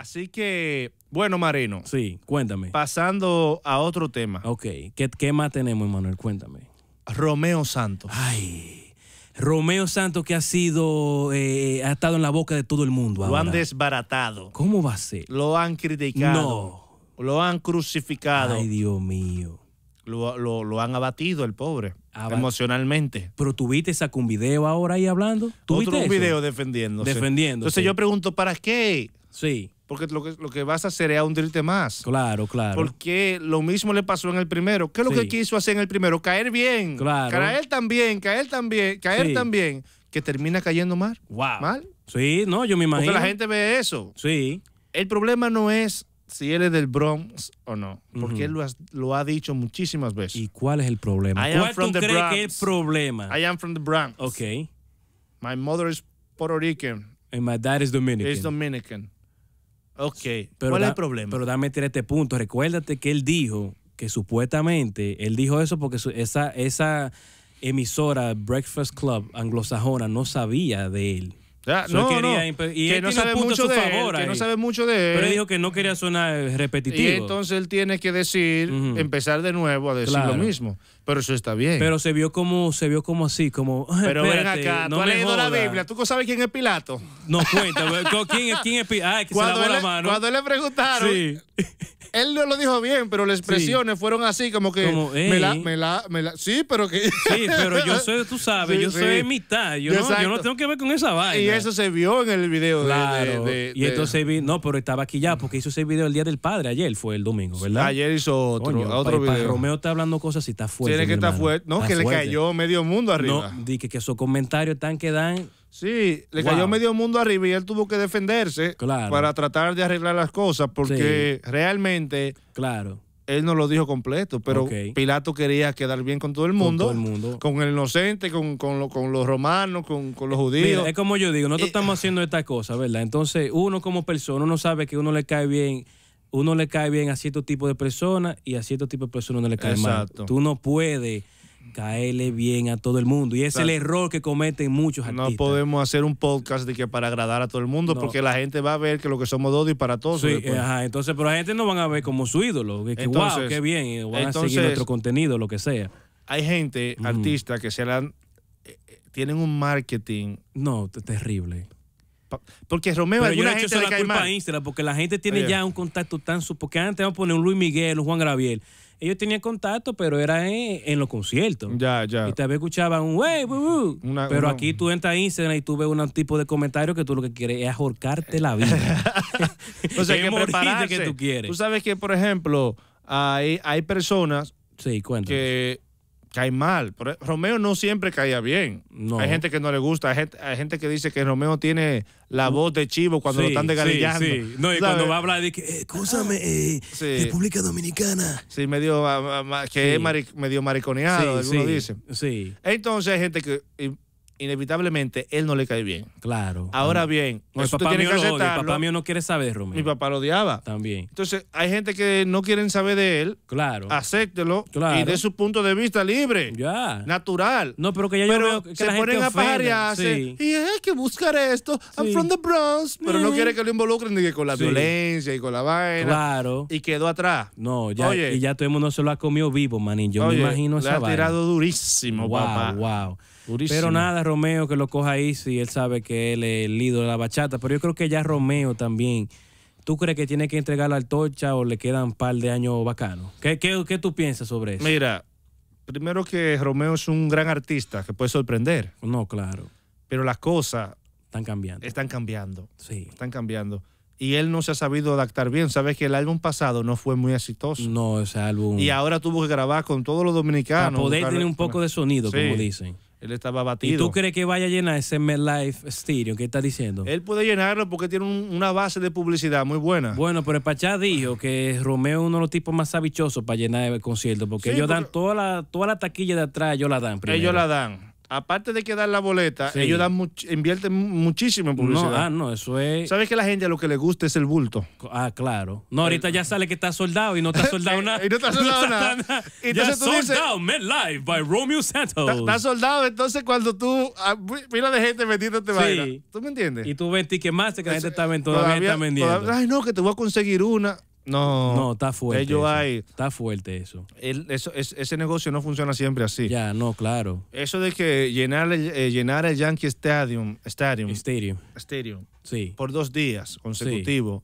Así que, bueno, Marino. Sí, cuéntame. Pasando a otro tema. Ok, ¿qué, qué más tenemos, Manuel? Cuéntame. Romeo Santos. Ay, Romeo Santos que ha sido, eh, ha estado en la boca de todo el mundo. Lo han desbaratado. ¿Cómo va a ser? Lo han criticado. No. Lo han crucificado. Ay, Dios mío. Lo, lo- lo han abatido el pobre. Aba- emocionalmente. Pero tuviste sacó un video ahora ahí hablando. ¿Tuviste Otro eso? video defendiéndose. Defendiéndose. Entonces yo pregunto, ¿para qué? Sí, Porque lo que, lo que vas a hacer es hundirte más. claro, claro. Porque lo mismo le pasó en el primero. ¿Qué es lo Sí. que quiso hacer en el primero? Caer bien. Claro. Caer también, caer también, caer Sí. también. Que termina cayendo mal. wow. Mal. Sí, no, yo me imagino. Porque la gente ve eso. Sí, El problema no es si él es del Bronx o no. Porque él lo, has- lo ha dicho muchísimas veces. ¿y cuál es el problema? I am ¿Cuál from tú the crees Bronx. que es el problema? I am from the Bronx. Ok. My mother is Puerto Rican. And my dad is Dominican. Is Dominican. Ok. Pero ¿Cuál es el problema? Pero dame tirar este punto. Recuérdate que él dijo que supuestamente, él dijo eso porque su- esa, esa emisora Breakfast Club anglosajona no sabía de él. No, quería no. y que no sabe mucho de favor él. Que no sabe mucho de él. Pero él dijo que no quería sonar repetitivo. y entonces él tiene que decir, empezar de nuevo a decir Claro. lo mismo. Pero eso está bien. Pero se vio como, se vio como así, como. "Ay, Pero ven acá, no tú has leído la jodas". Biblia. ¿Tú sabes quién es Pilato? No cuenta. ¿quién, es- quién es Pi- Ah, que se Cuando lavó él, la le- mano. cuando él le preguntaron, Sí. él no lo dijo bien, pero las expresiones fueron así, como que. Como, me la, "Ey". me la, me la. Sí, pero que. Sí, pero yo soy, tú sabes, Sí, yo soy mitad. Yo no, yo no tengo que ver con esa vaina. Y eso se vio en el video de- Claro. de, de- y de- entonces vi, no, pero estaba aquí ya porque hizo ese video el día del padre, ayer fue el domingo, ¿verdad? Ayer hizo otro, Coño, otro pa- pa- video. Romeo está hablando cosas y está fuerte. Tiene que estar fuerte. No, Está que le cayó medio mundo arriba. No, di que, que esos comentarios están que dan. Sí, le Wow. cayó medio mundo arriba y él tuvo que defenderse Claro. para tratar de arreglar las cosas porque realmente Claro. Él no lo dijo completo, pero. Pilato quería quedar bien con todo el Con mundo, todo el mundo. con el inocente, con, con, lo- con los romanos, con, con los judíos. Mira, es como yo digo, nosotros Eh, estamos haciendo esta cosa, ¿verdad? Entonces, uno como persona, uno sabe que uno le cae bien, uno le cae bien a cierto tipo de personas y a cierto tipo de personas no le cae Exacto. mal. Tú no puedes caerle bien a todo el mundo. Y es el error que cometen muchos artistas. no podemos hacer un podcast de que para agradar a todo el mundo, No. porque la gente va a ver que lo que somos dos y para todos. Sí, después. ajá, entonces, pero la gente no van a ver como su ídolo. Que, que, wow, Entonces- qué bien. van a entonces- seguir nuestro contenido, lo que sea. Hay gente, Ujú. artistas, que se la han- eh, eh, tienen un marketing. No, terrible. Porque Romeo, Pero yo alguna le echo gente eso le la culpa mal. a Instagram porque la gente tiene Oye. ya un contacto tan... su- Porque antes vamos a poner un Luis Miguel, un Juan Gabriel. Ellos tenían contacto, pero era en, en los conciertos. Ya, ya. Y tal vez escuchaban un wey, bu, bu". Una- Pero una- aquí tú entras a Instagram y tú ves un tipo de comentario que tú lo que quieres es ahorcarte la vida. O sea, hay que prepararse. que tú quieres. Tú sabes que, por ejemplo, hay, hay personas Sí, que caen mal. Romeo no siempre caía bien. No. Hay gente que no le gusta. Hay gente, hay gente que dice que Romeo tiene la voz de chivo cuando lo están desgalillando. Sí, sí. No, y ¿Sabes? cuando va a hablar de que, eh, escúchame, eh, Sí. República Dominicana. Sí, medio, ah, ah, ah, que es mari- medio mariconeado, sí, algunos dicen. Sí, Entonces hay gente que inevitablemente él no le cae bien. claro. Ahora bien, No, eso papá tienes mío que lo odia, el aceptarlo. papá mío no quiere saber, Romeo. Mi papá lo odiaba. También. Entonces hay gente que no quieren saber de él. Claro. Acéptelo Claro. y de su punto de vista libre, Ya. natural. No, pero que ya yo pero veo que se la gente ponen a pajarearse Sí. y hay que buscar esto. I'm from the Bronx. Pero no Eh. quiere que lo involucren ni que con la Sí. violencia y con la vaina. Claro. Y quedó atrás. No, ya, Oye. y ya todo el mundo se lo ha comido vivo, manín. Yo Oye, me imagino le esa ha vaina. tirado durísimo, wow, papá. wow. Durísimo. Pero nada, Romeo que lo coja ahí si él sabe que él es el ídolo de la bachata. Pero yo creo que ya Romeo también. ¿Tú crees que tiene que entregar la antorcha o le quedan un par de años bacanos? ¿Qué, qué, qué tú piensas sobre eso? Mira, primero que Romeo es un gran artista que puede sorprender, No, claro. pero las cosas Están cambiando. están cambiando. Sí. Están cambiando. Y él no se ha sabido adaptar bien. Sabes que el álbum pasado no fue muy exitoso. No, ese álbum. Y ahora tuvo que grabar con todos los para dominicanos. poder buscarle- tener un poco de sonido, Sí. como dicen. Él estaba ¿Y batido. tú crees que vaya a llenar ese MetLife Stadium? ¿Qué estás diciendo? Él puede llenarlo porque tiene un- una base de publicidad muy buena. Bueno, pero el Pachá dijo que Romeo es uno de los tipos más sabichosos para llenar el concierto, porque Sí, ellos dan toda la, toda la taquilla de atrás, ellos la dan primero. Ellos la dan. Aparte de que dan la boleta, Sí. ellos dan much- invierten muchísimo en No, publicidad. ah, no, eso es. ¿Sabes que la gente a lo que le gusta es el bulto? Ah, claro. No, ahorita ya sale que está soldado y no está soldado nada. Y no está soldado nada. ya Entonces tú sold dices- Live by Romeo Santos. Está, está soldado, entonces cuando tú. ah, Mira de gente metiéndote Sí. vaina. ¿Tú me entiendes? Y tú ves Ticketmaster que la gente está ven- todavía, está vendiendo. todavía- ay, no, que te voy a conseguir una. No. no, está fuerte. Ellos eso. hay. Está fuerte eso. el- eso, es- ese negocio no funciona siempre así. Ya, no, claro. Eso de que llenar el, eh, llenar el Yankee Stadium, Stadium, Stadium. Stadium Sí. por dos días consecutivos.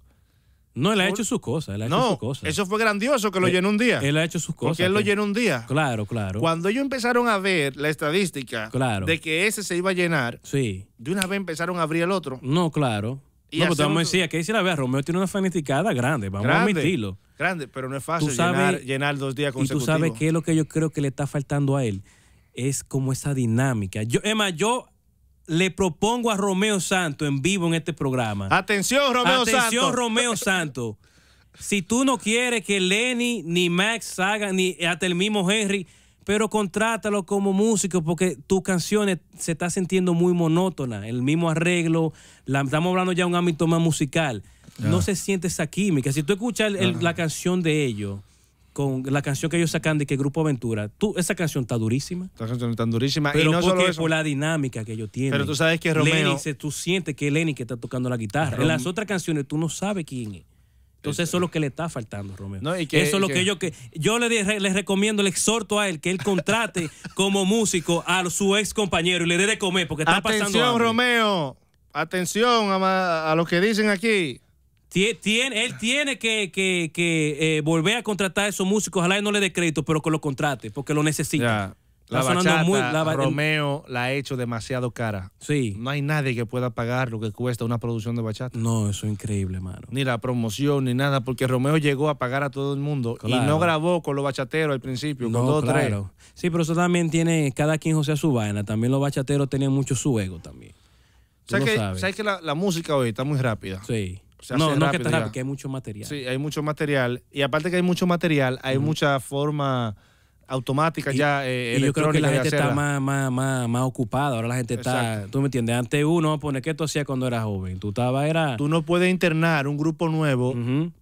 No, él ha hecho sus cosas. Él ha hecho No, sus cosas. eso fue grandioso que lo Eh, llenó un día. Él ha hecho sus cosas. porque él lo llenó un día. Claro, claro. Cuando ellos empezaron a ver la estadística Claro. de que ese se iba a llenar, Sí. de una vez empezaron a abrir el otro. No, claro. Y no, pues hacemos- vamos a decir, aquí dice la verdad, Romeo tiene una fanaticada grande, vamos a admitirlo. Grande, pero no es fácil sabes- llenar, llenar dos días Y tú consecutivos. sabes qué es lo que yo creo que le está faltando a él. Es como esa dinámica. Yo, Emma, yo le propongo a Romeo Santo en vivo en este programa. Atención, Romeo Atención, Santos. Romeo Santo. Si tú no quieres que Lenny ni Max hagan, ni hasta el mismo Henry, pero contrátalo como músico porque tus canciones se está sintiendo muy monótona. El mismo arreglo, la- estamos hablando ya de un ámbito más musical. No se siente esa química. Si tú escuchas el- el- la canción de ellos, con la canción que ellos sacan de que Grupo Aventura, tú, esa canción está durísima. Esta canción es tan durísima. Pero y no solo eso. por la dinámica que ellos tienen. Pero tú sabes que Romeo- Lenny, tú sientes que es Lenny que está tocando la guitarra. En las otras canciones tú no sabes quién es. Entonces eso es lo que le está faltando, Romeo. No, y que- eso es lo que, que- yo que yo le, recomiendo, le exhorto a él que él contrate como músico a su ex compañero y le dé de comer porque está pasando Atención. Romeo. Atención a, a lo que dicen aquí. Tie- tiene- él tiene que, que- que, eh, volver a contratar a esos músicos. Ojalá él no le dé crédito, pero que lo contrate porque lo necesita. Ya. La Está bachata, muy- la ba- Romeo la ha hecho demasiado cara. Sí. No hay nadie que pueda pagar lo que cuesta una producción de bachata. No, eso es increíble, mano. Ni la promoción, ni nada, porque Romeo llegó a pagar a todo el mundo y Claro. no grabó con los bachateros al principio, con No, dos o tres. claro. Sí, pero eso también tiene, cada quien josea su vaina. También los bachateros tenían mucho su ego también. ¿Sabes que, sabes. que la, la música hoy está muy rápida? Sí. No, no que está rápido, que hay mucho material. Sí, hay mucho material. Y aparte que hay mucho material, hay mucha forma automática Y- ya eh, y yo creo que la gente está más, más, más, más ocupada. Ahora la gente está, tú me entiendes, antes uno poner que tú hacías cuando eras joven. Tú estabas, era... Tú no puedes internar un grupo nuevo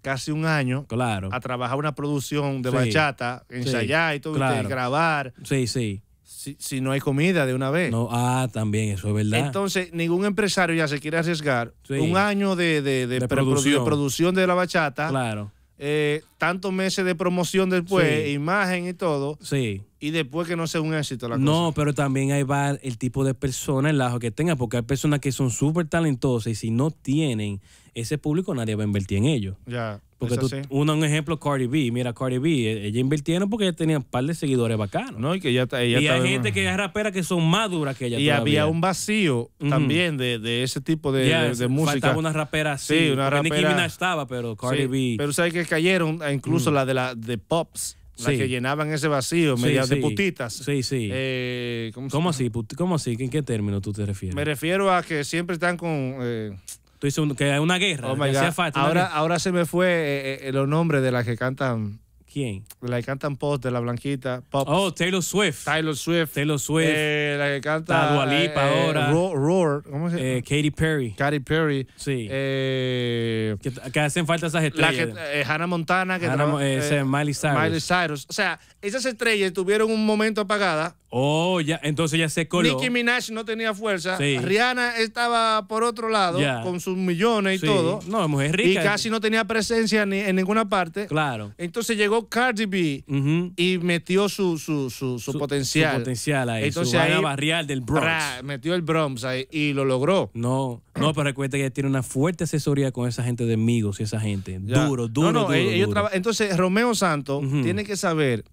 casi un año Claro. a trabajar una producción de Sí. bachata, ensayar y todo, claro. y grabar, Sí, sí. si, si no hay comida de una vez. No, ah, también, eso es verdad. Entonces, ningún empresario ya se quiere arriesgar Sí. un año de, de, de De pre- producción. de producción de la bachata, claro. Eh, tantos meses de promoción después, Sí. imagen y todo, Sí. y después que no sea un éxito la No, cosa. pero también ahí va el tipo de persona, el lajo que tenga, porque hay personas que son súper talentosas y si no tienen ese público, nadie va a invertir en ellos. Ya, Porque tú, uno, un ejemplo, Cardi B. Mira, Cardi B, eh, ella invirtieron porque ella tenía un par de seguidores bacanos. No, y que está. ella y hay gente que es rapera que son más duras que ella. Y todavía. había un vacío también de, de ese tipo de, de- de música. Faltaba una rapera así. Sí, una porque Nicki rapera- Minaj estaba, pero Cardi Sí, B. Pero sabes que cayeron eh, incluso la de la de Pops, la Sí. que llenaban ese vacío, Sí, sí. putitas. Sí, sí. Eh, ¿cómo, se- ¿Cómo así? ¿Cómo así? ¿En qué término tú te refieres? Me refiero a que siempre están con. eh, Tú dices un- que hay una guerra. oh my que hacía God. falta una Ahora, guerra. ahora se me fue eh, eh, los nombres de las que cantan. ¿Quién? las que cantan Pops, de la Blanquita. Pops. Oh, Taylor Swift. Tyler Swift. Taylor Swift. eh, la que canta. Está Dua Lipa eh, ahora. Roar, Roar, ¿Cómo se llama? eh, Katy Perry. Katy Perry. Sí. Eh, que, que hacen falta esas la estrellas. que, eh, Hannah Montana. Que Hannah traba- Mo- eh, ese Miley Cyrus. Miley Cyrus. O sea, esas estrellas tuvieron un momento apagada. Oh, ya, entonces ya se coló. Nicki Minaj no tenía fuerza. Sí. Rihanna estaba por otro lado, Ya. con sus millones y Sí. todo. No, mujer Y rica. casi no tenía presencia ni en ninguna parte. Claro. Entonces llegó Cardi B y metió su, su, su, su potencial. Su potencial ahí. Entonces su ahí- barrial del Bronx. Pra, metió el Bronx ahí y lo logró. No, no, pero recuerda que ella tiene una fuerte asesoría con esa gente de amigos y esa gente. Ya. Duro, duro, No, no, duro, ellos duro. Entonces, Romeo Santos tiene que saber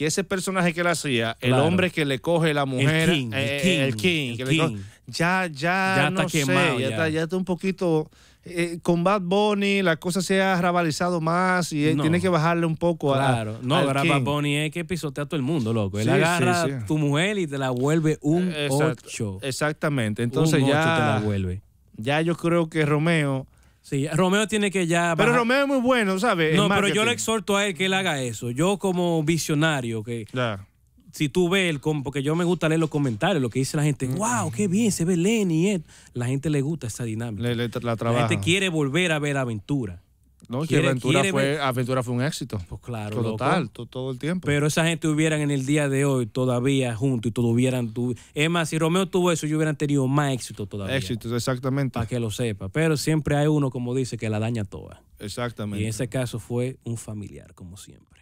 que ese personaje que él hacía, el hombre que le coge la mujer, king, el eh, king, el king, el que le coge- king. ya, ya, Ya no está sé, quemado, ya, ya. Está, ya está un poquito. eh, con Bad Bunny la cosa se ha rabalizado más y él No. tiene que bajarle un poco a- Claro, no, al ahora. Bad Bunny es que pisotea a todo el mundo, loco. Él Sí, agarra sí, a sí. tu mujer y te la vuelve un Exacto, 8. Exactamente. Entonces un ocho te la ya, vuelve. ya yo creo que Romeo. Sí, Romeo tiene que ya. Pero Romeo es muy bueno, ¿sabes? No, pero yo le exhorto a él que él haga eso. Yo, como visionario, que si tú ves el com- porque yo me gusta leer los comentarios, lo que dice la gente, wow, qué bien se ve Lenny. y esto". La gente le gusta esa dinámica. Le, le- la la gente quiere volver a ver aventura. No, que Aventura fue, Aventura fue un éxito. Pues claro, loco. Total, to- todo el tiempo. Pero esa gente hubieran en el día de hoy todavía juntos y tuvieran. Tu... Es más, si Romeo tuvo eso, ellos hubieran tenido más éxito todavía. Éxito, exactamente. Para que lo sepa. Pero siempre hay uno, como dice, que la daña toda. Exactamente. Y en ese caso fue un familiar, como siempre.